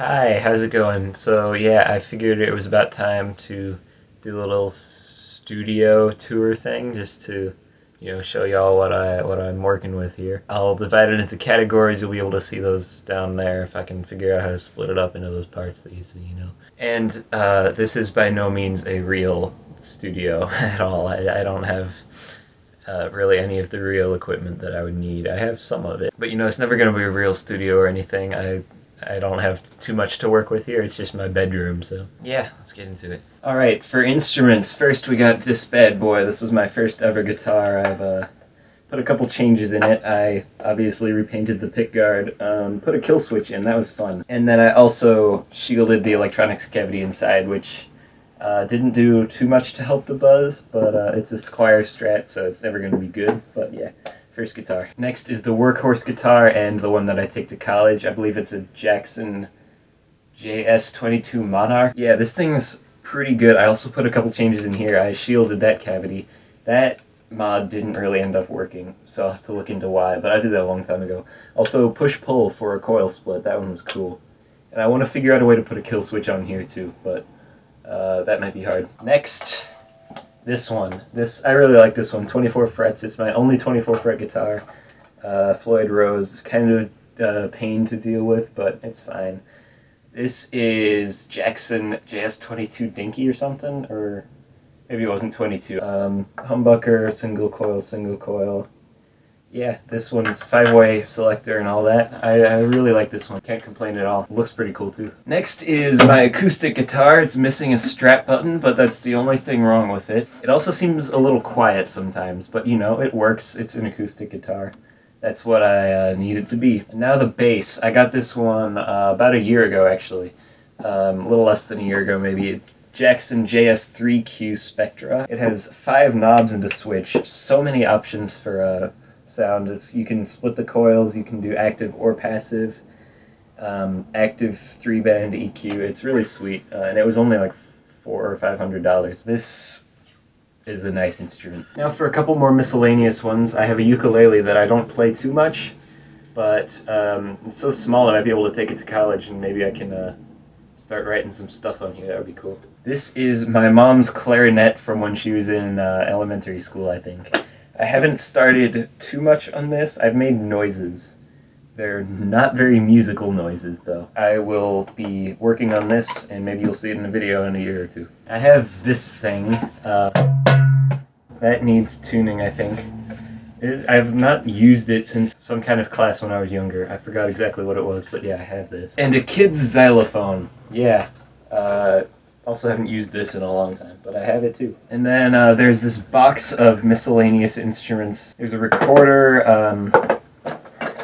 Hi, how's it going? So yeah, I figured it was about time to do a little studio tour thing just to you know show y'all what I what I'm working with here. I'll divide it into categories. You'll be able to see those down there if I can figure out how to split it up into those parts that you see, you know. And uh, this is by no means a real studio at all. I, I don't have uh, really any of the real equipment that I would need. I have some of it, but you know it's never going to be a real studio or anything. I I don't have too much to work with here. It's just my bedroom, so yeah, let's get into it. All right, for instruments, first we got this bad boy. This was my first ever guitar. I've uh, put a couple changes in it. I obviously repainted the pickguard, um, put a kill switch in. That was fun. And then I also shielded the electronics cavity inside, which uh, didn't do too much to help the buzz, but uh, it's a Squier Strat, so it's never going to be good. But yeah, first guitar. Next is the workhorse guitar and the one that I take to college. I believe it's a Jackson JS22 Monarch. Yeah, this thing's pretty good. I also put a couple changes in here. I shielded that cavity. That mod didn't really end up working, so I'll have to look into why, but I did that a long time ago. Also, push-pull for a coil split. That one was cool. And I want to figure out a way to put a kill switch on here too, but uh, that might be hard. Next, this one. This I really like this one. 24 frets. It's my only 24 fret guitar. Uh, Floyd Rose. It's kind of uh, pain to deal with, but it's fine. This is Jackson JS22 Dinky or something, or maybe it wasn't 22. Um, humbucker, single coil, single coil yeah, this one's five-way selector and all that. I, I really like this one. Can't complain at all. Looks pretty cool too. Next is my acoustic guitar. It's missing a strap button, but that's the only thing wrong with it. It also seems a little quiet sometimes, but you know, it works. It's an acoustic guitar. That's what I uh, need it to be. And now the bass. I got this one uh, about a year ago, actually. Um, a little less than a year ago, maybe. Jackson JS3Q Spectra. It has five knobs and a switch. So many options for uh, sound. is you can split the coils, you can do active or passive, um, active three band EQ. It's really sweet, uh, and it was only like four or five hundred dollars. This is a nice instrument. Now for a couple more miscellaneous ones, I have a ukulele that I don't play too much, but um, it's so small that I'd be able to take it to college, and maybe I can uh, start writing some stuff on here. That would be cool. This is my mom's clarinet from when she was in uh, elementary school, I think. I haven't started too much on this. I've made noises. They're not very musical noises, though. I will be working on this, and maybe you'll see it in a video in a year or two. I have this thing. Uh, that needs tuning, I think. It, I've not used it since some kind of class when I was younger. I forgot exactly what it was, but yeah, I have this. And a kid's xylophone. Yeah. Uh, also haven't used this in a long time, but I have it too. And then uh, there's this box of miscellaneous instruments. There's a recorder, um,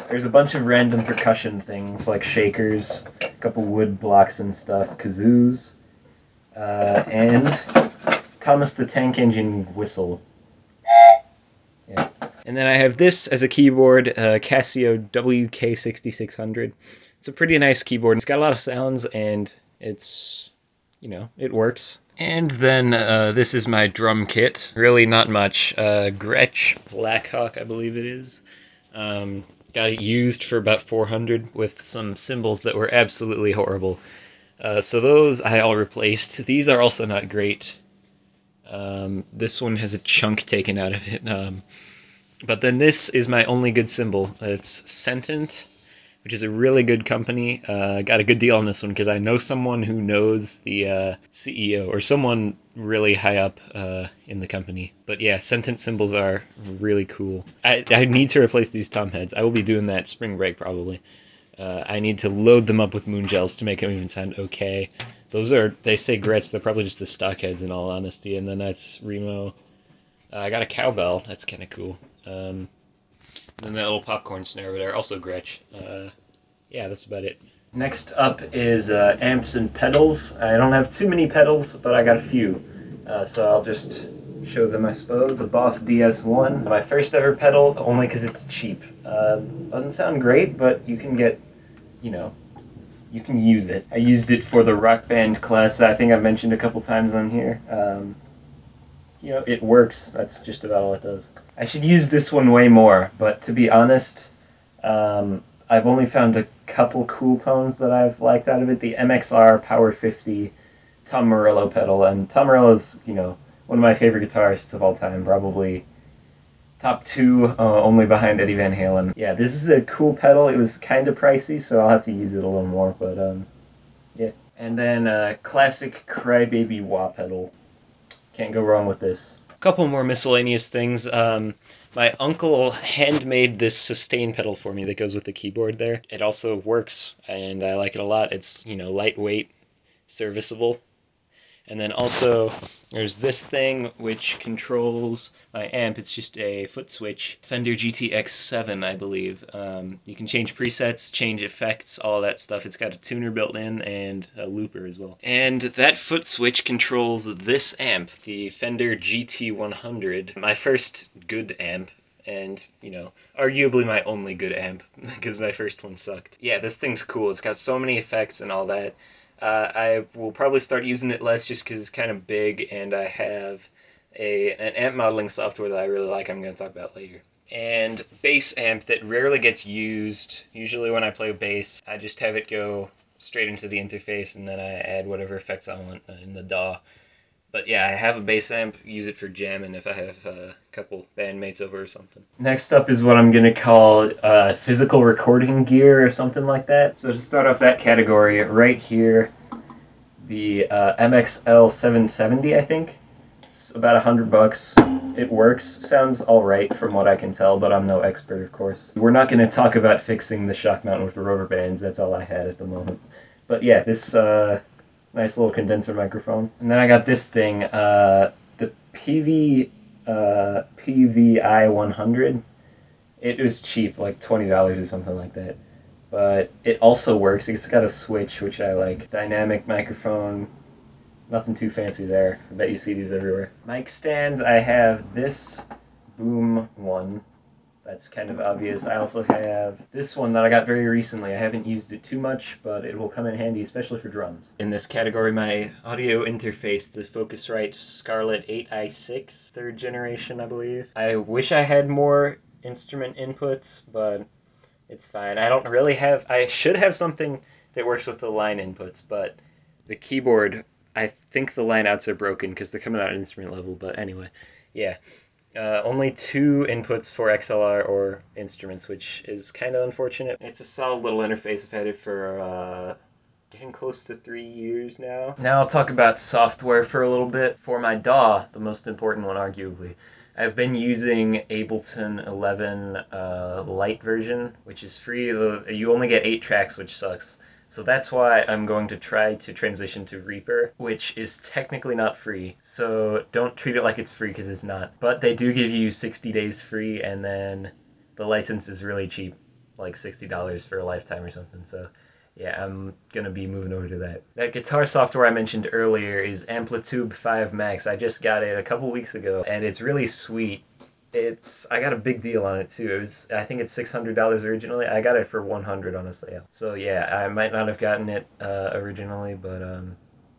there's a bunch of random percussion things like shakers, a couple wood blocks and stuff, kazoos, uh, and Thomas the Tank Engine whistle. Yeah. And then I have this as a keyboard, uh, Casio WK6600. It's a pretty nice keyboard. It's got a lot of sounds and it's you know, it works. And then uh, this is my drum kit. Really not much. Uh, Gretsch Blackhawk, I believe it is. Um, got it used for about 400 with some cymbals that were absolutely horrible. Uh, so those I all replaced. These are also not great. Um, this one has a chunk taken out of it. Um, but then this is my only good cymbal. It's Centent which is a really good company. Uh, got a good deal on this one because I know someone who knows the uh, CEO or someone really high up uh, in the company. But yeah, Centent's cymbals are really cool. I, I need to replace these tom heads. I will be doing that spring break probably. Uh, I need to load them up with moon gels to make them even sound okay. Those are, they say Gretsch, they're probably just the stock heads in all honesty. And then that's Remo. Uh, I got a cowbell, that's kind of cool. Um, then that little popcorn snare over there, also Gretsch. Uh, yeah, that's about it. Next up is uh, amps and pedals. I don't have too many pedals, but I got a few. Uh, so I'll just show them, I suppose. The Boss DS1, my first ever pedal, only because it's cheap. Uh, doesn't sound great, but you can get, you know, you can use it. I used it for the rock band class that I think I've mentioned a couple times on here. Um, you know, it works. That's just about all it does. I should use this one way more, but to be honest, um, I've only found a couple cool tones that I've liked out of it. The MXR Power 50 Tom Morello pedal, and Tom Morello is, you know, one of my favorite guitarists of all time, probably top two, uh, only behind Eddie Van Halen. Yeah, this is a cool pedal. It was kind of pricey, so I'll have to use it a little more, but um, yeah. And then uh, classic Crybaby wah pedal. Can't go wrong with this. A couple more miscellaneous things. Um, my uncle handmade this sustain pedal for me that goes with the keyboard there. It also works, and I like it a lot. It's, you know, lightweight, serviceable. And then also there's this thing which controls my amp. It's just a foot switch. Fender GTX7, I believe. Um, you can change presets, change effects, all that stuff. It's got a tuner built in and a looper as well. And that foot switch controls this amp, the Fender GT100. My first good amp and you know arguably my only good amp because my first one sucked yeah this thing's cool it's got so many effects and all that uh, I will probably start using it less just because it's kind of big, and I have a an amp modeling software that I really like. I'm going to talk about later. And bass amp that rarely gets used. Usually when I play bass, I just have it go straight into the interface, and then I add whatever effects I want in the DAW. But yeah, I have a bass amp. Use it for jamming if I have a couple bandmates over or something. Next up is what I'm gonna call uh, physical recording gear or something like that. So to start off that category, right here, the uh, MXL 770, I think. It's about a hundred bucks. It works. Sounds all right from what I can tell, but I'm no expert, of course. We're not going to talk about fixing the shock mount with the rubber bands. That's all I had at the moment. But yeah, this uh, nice little condenser microphone. And then I got this thing, uh, the PV uh, PVI 100. It was cheap, like twenty dollars or something like that. But it also works. It's got a switch, which I like. Dynamic microphone. Nothing too fancy there. I bet you see these everywhere. Mic stands. I have this Boom one that's kind of obvious. I also have this one that I got very recently. I haven't used it too much, but it will come in handy, especially for drums. In this category, my audio interface, the Focusrite Scarlett 8i6, third generation, I believe. I wish I had more instrument inputs, but it's fine. I don't really have, I should have something that works with the line inputs, but the keyboard, I think the line outs are broken because they're coming out instrument level, but anyway, yeah. Uh, only two inputs for XLR or instruments, which is kind of unfortunate. It's a solid little interface. I've had it for uh, getting close to three years now. Now I'll talk about software for a little bit. For my DAW, the most important one, arguably, I've been using Ableton 11 uh, Lite version, which is free. You only get eight tracks, which sucks. So that's why I'm going to try to transition to Reaper, which is technically not free. So don't treat it like it's free because it's not. But they do give you 60 days free, and then the license is really cheap, like $60 for a lifetime or something. So yeah, I'm gonna be moving over to that. That guitar software I mentioned earlier is Amplitube 5 Max. I just got it a couple weeks ago, and it's really sweet it's I got a big deal on it too. It was I think it's six hundred dollars originally. I got it for one hundred on a sale. So yeah, I might not have gotten it uh, originally, but um,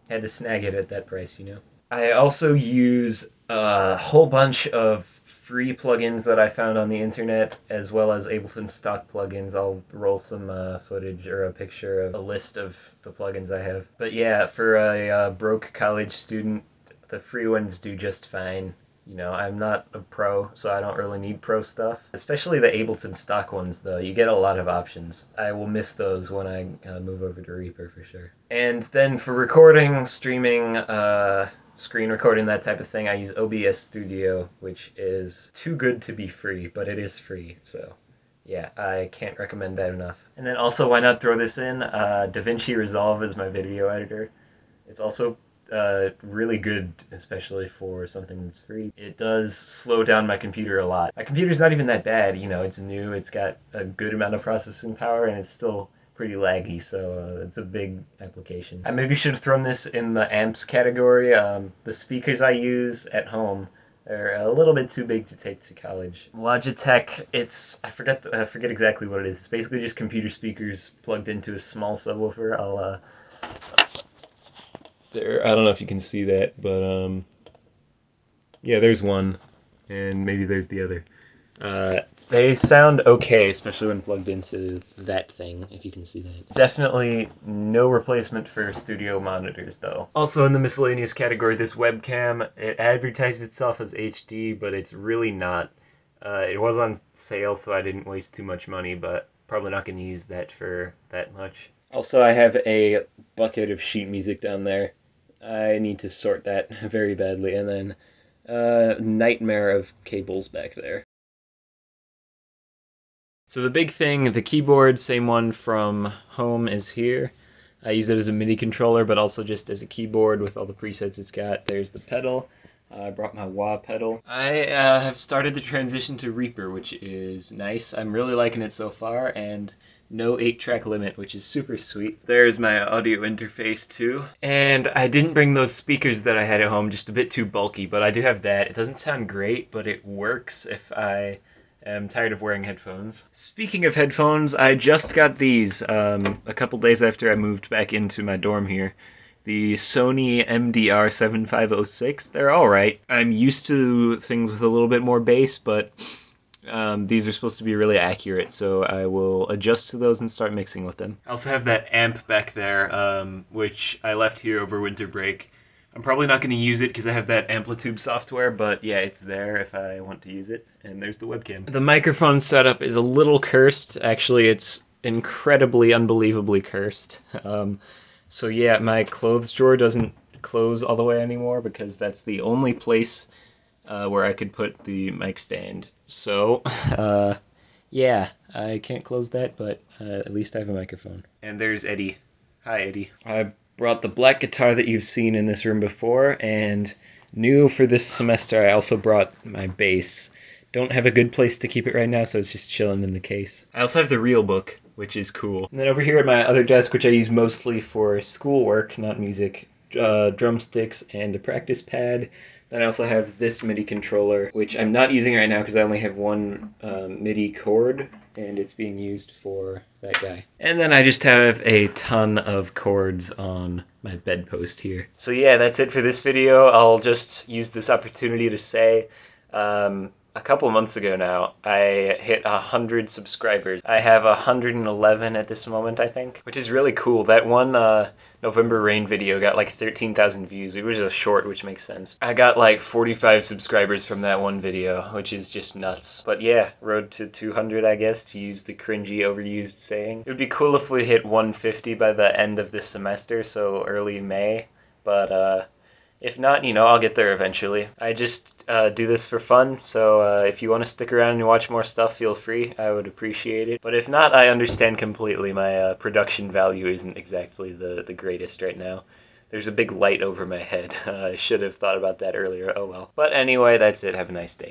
had to snag it at that price, you know. I also use a whole bunch of free plugins that I found on the internet, as well as Ableton stock plugins. I'll roll some uh, footage or a picture of a list of the plugins I have. But yeah, for a uh, broke college student, the free ones do just fine. You know, I'm not a pro, so I don't really need pro stuff. Especially the Ableton stock ones, though. You get a lot of options. I will miss those when I uh, move over to Reaper for sure. And then for recording, streaming, uh, screen recording, that type of thing, I use OBS Studio, which is too good to be free, but it is free, so yeah, I can't recommend that enough. And then also, why not throw this in? Uh, DaVinci Resolve is my video editor. It's also uh, really good, especially for something that's free. It does slow down my computer a lot. My computer's not even that bad, you know, it's new, it's got a good amount of processing power, and it's still pretty laggy, so uh, it's a big application. I maybe should have thrown this in the amps category. Um, the speakers I use at home are a little bit too big to take to college. Logitech, it's I forget the, I forget exactly what it is. It's basically just computer speakers plugged into a small subwoofer. I'll uh, there. I don't know if you can see that, but um, yeah, there's one, and maybe there's the other. Uh, they sound okay, especially when plugged into that thing, if you can see that. Definitely no replacement for studio monitors, though. Also in the miscellaneous category, this webcam, it advertised itself as HD, but it's really not. Uh, it was on sale, so I didn't waste too much money, but probably not going to use that for that much. Also, I have a bucket of sheet music down there. I need to sort that very badly, and then uh, nightmare of cables back there. So the big thing, the keyboard, same one from home is here. I use it as a MIDI controller, but also just as a keyboard with all the presets it's got. There's the pedal. Uh, I brought my wah pedal. I uh, have started the transition to Reaper, which is nice. I'm really liking it so far, and no 8-track limit, which is super sweet. There's my audio interface too. And I didn't bring those speakers that I had at home, just a bit too bulky, but I do have that. It doesn't sound great, but it works if I am tired of wearing headphones. Speaking of headphones, I just got these um, a couple days after I moved back into my dorm here. The Sony MDR 7506, they're alright. I'm used to things with a little bit more bass, but um, these are supposed to be really accurate, so I will adjust to those and start mixing with them. I also have that amp back there, um, which I left here over winter break. I'm probably not going to use it because I have that Amplitube software, but yeah, it's there if I want to use it. And there's the webcam. The microphone setup is a little cursed. Actually, it's incredibly, unbelievably cursed. Um, so yeah, my clothes drawer doesn't close all the way anymore because that's the only place uh, where I could put the mic stand. So, uh, yeah, I can't close that, but uh, at least I have a microphone. And there's Eddie. Hi, Eddie. I brought the black guitar that you've seen in this room before, and new for this semester, I also brought my bass. Don't have a good place to keep it right now, so it's just chilling in the case. I also have the real book, which is cool. And then over here at my other desk, which I use mostly for schoolwork, not music, uh, drumsticks and a practice pad. Then I also have this MIDI controller, which I'm not using right now because I only have one um, MIDI cord, and it's being used for that guy. And then I just have a ton of cords on my bedpost here. So yeah, that's it for this video. I'll just use this opportunity to say um, a couple months ago now, I hit 100 subscribers. I have 111 at this moment, I think, which is really cool. That one uh, November Rain video got like 13,000 views. It was a short, which makes sense. I got like 45 subscribers from that one video, which is just nuts. But yeah, road to 200, I guess, to use the cringy, overused saying. It would be cool if we hit 150 by the end of this semester, so early May. But uh, if not, you know, I'll get there eventually. I just uh, do this for fun, so uh, if you want to stick around and watch more stuff, feel free. I would appreciate it. But if not, I understand completely. My uh, production value isn't exactly the, the greatest right now. There's a big light over my head. I should have thought about that earlier. Oh well. But anyway, that's it. Have a nice day.